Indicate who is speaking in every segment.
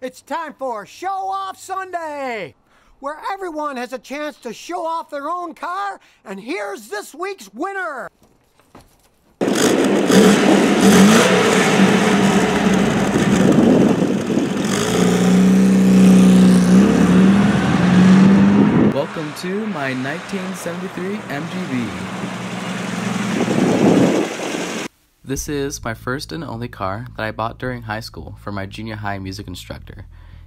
Speaker 1: It's time for Show Off Sunday, where everyone has a chance to show off their own car, and here's this week's winner.
Speaker 2: Welcome to my 1973 MGB. This is my first and only car that I bought during high school for my junior high music instructor.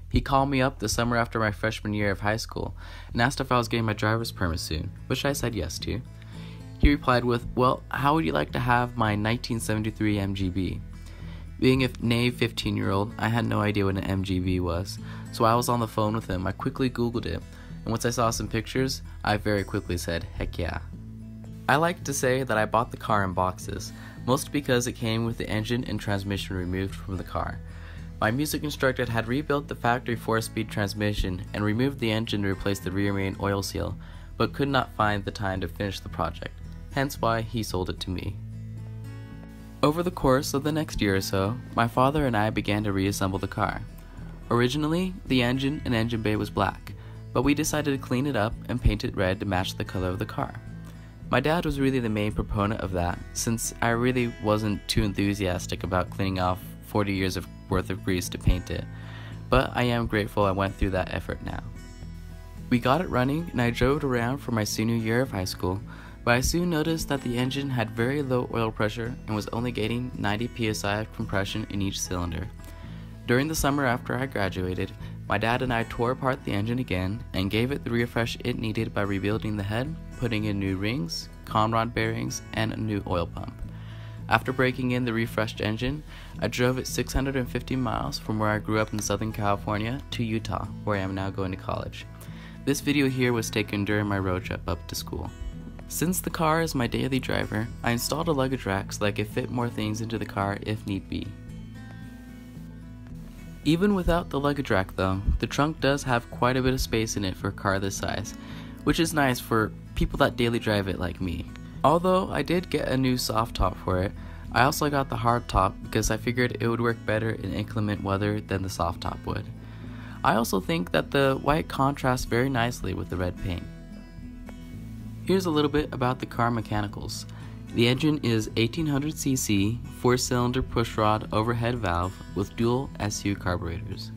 Speaker 2: He called me up the summer after my freshman year of high school and asked if I was getting my driver's permit soon, which I said yes to. He replied with, Well, how would you like to have my 1973 MGB? Being a naive 15 year old, I had no idea what an MGB was, so I was on the phone with him. I quickly Googled it and once I saw some pictures, I very quickly said, heck yeah. I like to say that I bought the car in boxes, mostly because it came with the engine and transmission removed from the car. My music instructor had rebuilt the factory 4-speed transmission and removed the engine to replace the rear main oil seal, but could not find the time to finish the project, hence why he sold it to me. Over the course of the next year or so, my father and I began to reassemble the car. Originally, the engine and engine bay was black, but we decided to clean it up and paint it red to match the color of the car. My dad was really the main proponent of that, since I really wasn't too enthusiastic about cleaning off 40 years of worth of grease to paint it, but I am grateful I went through that effort now. We got it running and I drove it around for my senior year of high school, but I soon noticed that the engine had very low oil pressure and was only getting 90 psi of compression in each cylinder. During the summer after I graduated, my dad and I tore apart the engine again and gave it the refresh it needed by rebuilding the head, putting in new rings, conrod bearings, and a new oil pump. After breaking in the refreshed engine, I drove it 650 miles from where I grew up in Southern California to Utah, where I am now going to college. This video here was taken during my road trip up to school. Since the car is my daily driver, I installed a luggage rack so I could fit more things into the car if need be. Even without the luggage rack though, the trunk does have quite a bit of space in it for a car this size, which is nice for people that daily drive it like me. Although I did get a new soft top for it, I also got the hard top because I figured it would work better in inclement weather than the soft top would. I also think that the white contrasts very nicely with the red paint. Here's a little bit about the car mechanicals. The engine is 1800cc, 4-cylinder pushrod overhead valve with dual SU carburetors.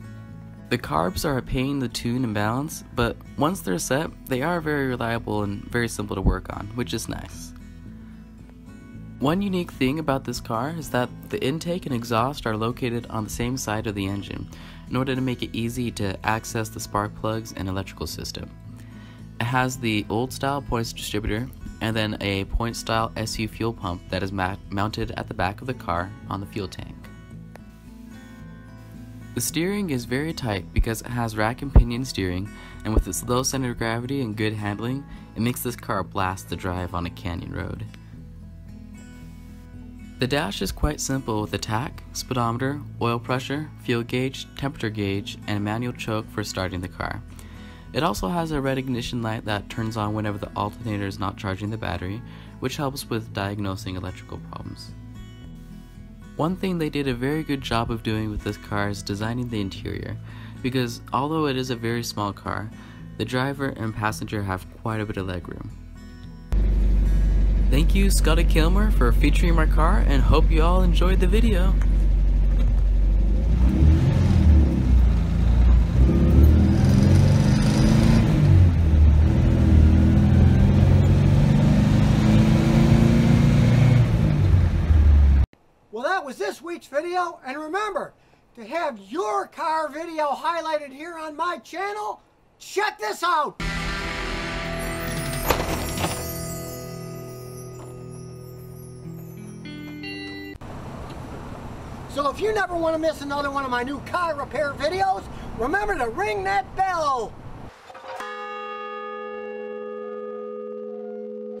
Speaker 2: The carbs are a pain to tune and balance, but once they're set, they are very reliable and very simple to work on, which is nice. One unique thing about this car is that the intake and exhaust are located on the same side of the engine in order to make it easy to access the spark plugs and electrical system. It has the old style points distributor and then a point style SU fuel pump that is mounted at the back of the car on the fuel tank. The steering is very tight because it has rack and pinion steering, and with its low center of gravity and good handling, it makes this car a blast to drive on a canyon road. The dash is quite simple with a tach, speedometer, oil pressure, fuel gauge, temperature gauge, and a manual choke for starting the car. It also has a red ignition light that turns on whenever the alternator is not charging the battery, which helps with diagnosing electrical problems. One thing they did a very good job of doing with this car is designing the interior, because although it is a very small car, the driver and passenger have quite a bit of legroom. Thank you Scotty Kilmer for featuring my car and hope you all enjoyed the video.
Speaker 1: Was this week's video. And remember, to have your car video highlighted here on my channel, check this out. So if you never want to miss another one of my new car repair videos, remember to ring that bell.